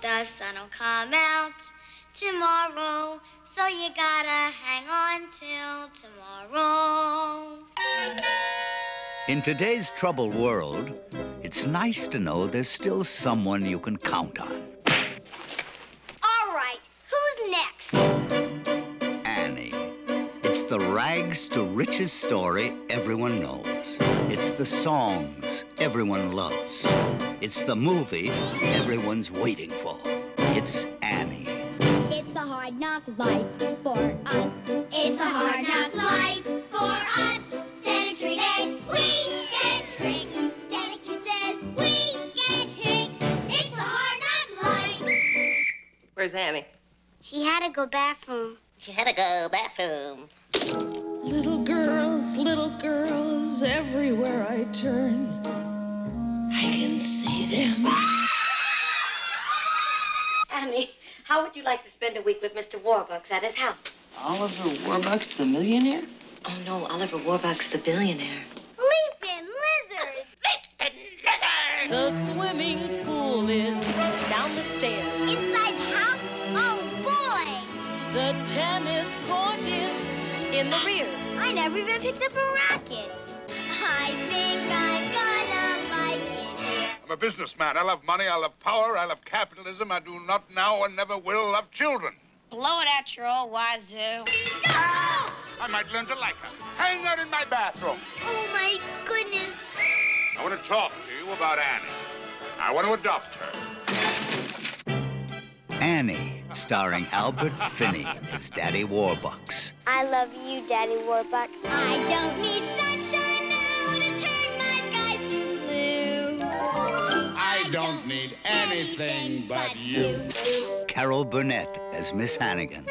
The sun'll come out tomorrow, so you gotta hang on till tomorrow. In today's troubled world, it's nice to know there's still someone you can count on. All right, who's next? Annie. It's the rags to riches story everyone knows. It's the songs everyone loves. It's the movie everyone's waiting for. It's Annie. It's the hard knock life for us. It's the hard knock life for us. Static treated, we get tricks. Static kisses, we get kicks. It's the hard knock life. Where's Annie? He had to go bathroom. She had to go bathroom. Little girls, little girls, everywhere I turn, I can see them. Annie, how would you like to spend a week with Mr. Warbucks at his house? Oliver Warbucks, the millionaire? Oh, no, Oliver Warbucks, the billionaire. Leaping lizards. The swimming pool is down the stairs. Inside the house? Oh boy! The tennis court is in the rear. I never even picked up a racket. I think I'm I'm a businessman. I love money, I love power, I love capitalism. I do not now and never will love children. Blow it out your old wazoo. I might learn to like her. Hang her in my bathroom. Oh my goodness. I want to talk to you about Annie. I want to adopt her. Annie, starring Albert Finney as Daddy Warbucks. I love you, Daddy Warbucks. I don't need I don't need anything but you. Carol Burnett as Miss Hannigan.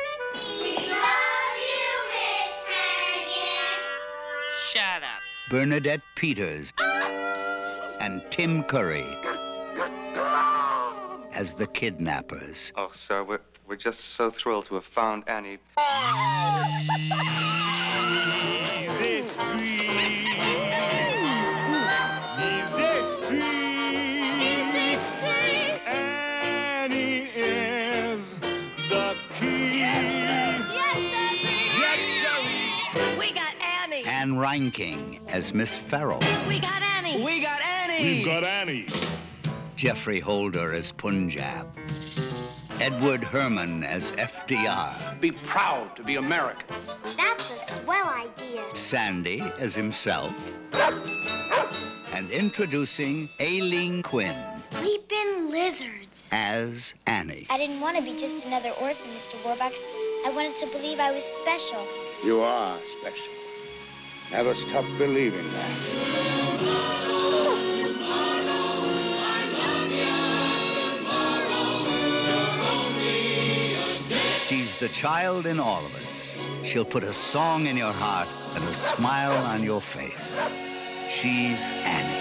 We love you, Miss Hannigan. Shut up. Bernadette Peters and Tim Curry as the kidnappers. Oh, sir, we're, we're just so thrilled to have found Annie. Oh! Annie. Ann Reinking as Miss Farrell. We got Annie. We got Annie. We've got Annie. Geoffrey Holder as Punjab. Edward Herrmann as FDR. Be proud to be Americans. That's a swell idea. Sandy as himself. And introducing Aileen Quinn Leaping lizards. as Annie. I didn't want to be just another orphan, Mr. Warbucks. I wanted to believe I was special. You are special. Never stop believing that. She's the child in all of us. She'll put a song in your heart and a smile on your face. She's Annie.